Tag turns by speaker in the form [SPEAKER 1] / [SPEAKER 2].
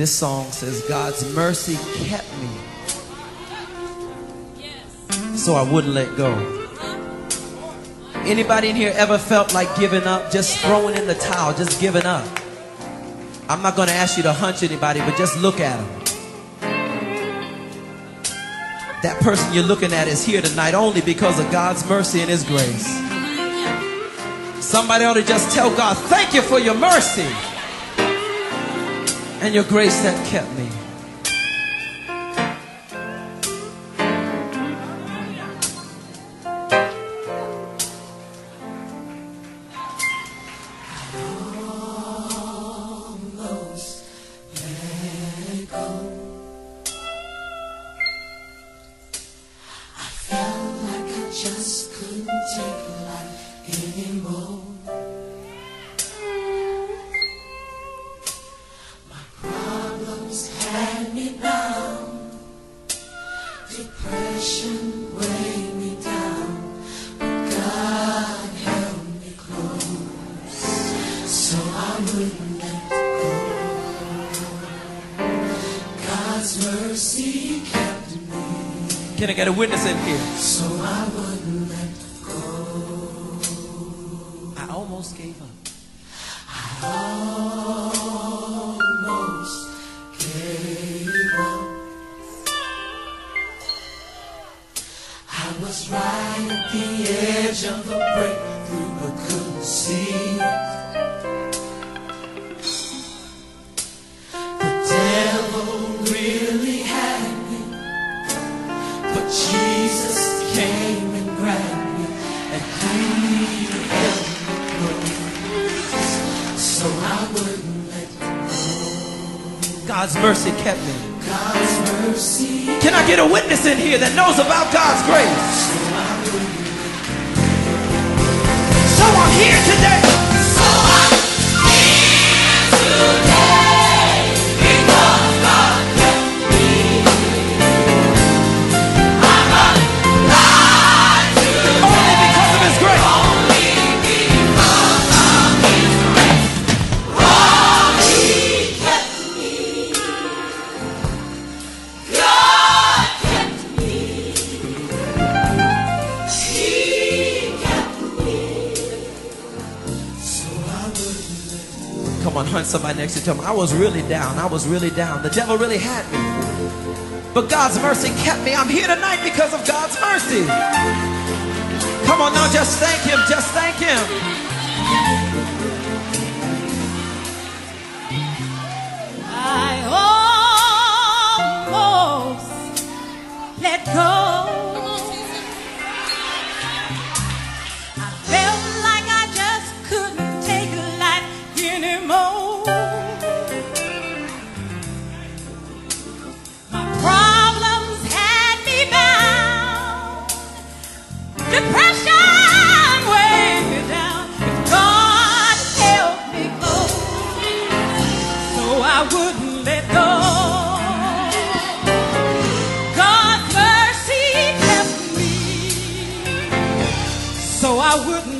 [SPEAKER 1] This song says, God's mercy kept me so I wouldn't let go. Anybody in here ever felt like giving up, just throwing in the towel, just giving up? I'm not going to ask you to hunch anybody, but just look at them. That person you're looking at is here tonight only because of God's mercy and His grace. Somebody ought to just tell God, thank you for your mercy and your grace that kept me.
[SPEAKER 2] Depression weighed me down. But God held me close. So I wouldn't let go. God's mercy kept me.
[SPEAKER 1] Can I get a witness in here?
[SPEAKER 2] So I wouldn't let
[SPEAKER 1] I almost gave up.
[SPEAKER 2] almost I was right at the edge of a breakthrough, but couldn't see it. The devil really had me, but Jesus came and grabbed me, and He held me close, so I wouldn't let
[SPEAKER 1] God's mercy kept me. Can I get a witness in here that knows about God's grace? On, hunt somebody next to them, I was really down. I was really down. The devil really had me. But God's mercy kept me. I'm here tonight because of God's mercy. Come on now, just thank Him. Just thank Him.
[SPEAKER 3] I wouldn't